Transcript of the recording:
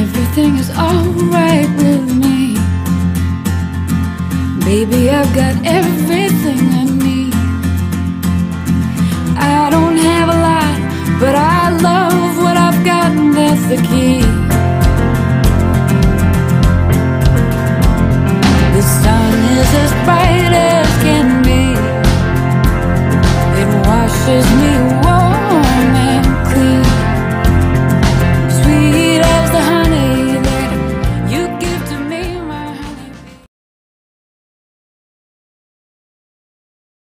Everything is alright with me. Baby, I've got everything I need. I don't have a lot, but I love what I've got, and that's the key. The sun is as bright as can be, it washes me away.